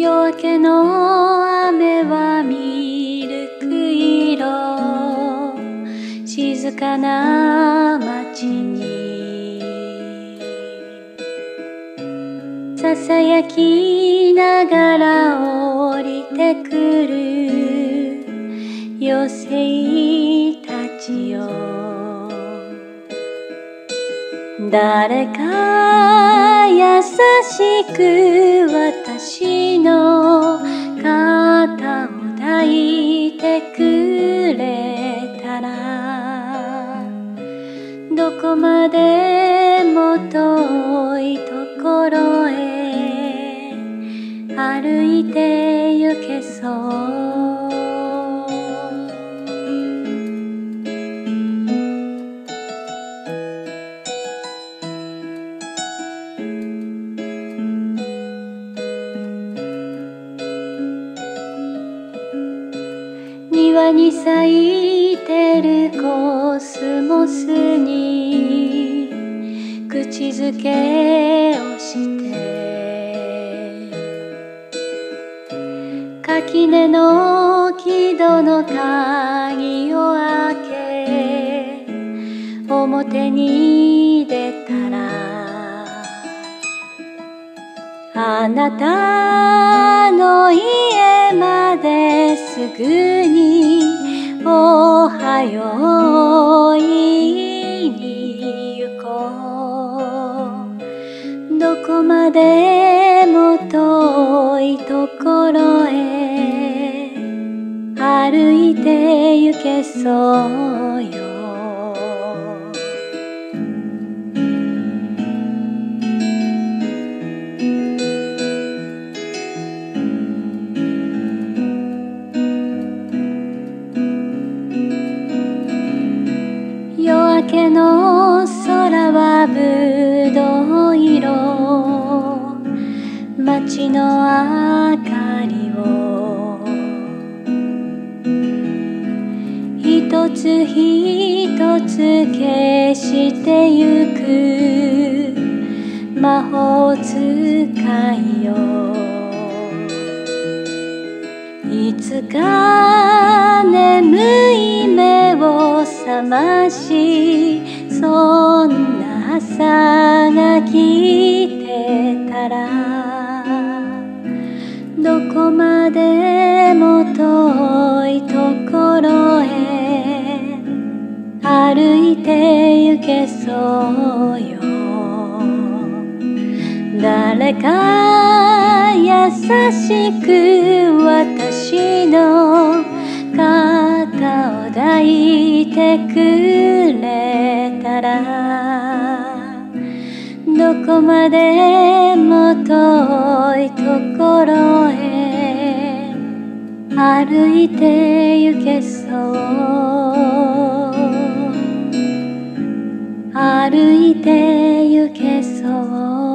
夜明けの雨はミルク色。静かな街にささやきながら降りてくる。妖精たちよ。誰か優しく私の肩を抱いてくれたらどこまでも遠いところへ歩いて行けそう。庭に咲いてるコスモスに口づけをして。垣根の木戸の鍵を開け。表に出たらあなたすぐにおはよう言いに行こう。どこまでも遠いところへ歩いて行けそうよ。街の明かりを。一つ一つ消してゆく。魔法使いよ。いつか眠い目を覚ましそんな誰か優しく私の肩を抱いてくれたらどこまでも遠いところへ歩いて行けそう。歩いて行けそう。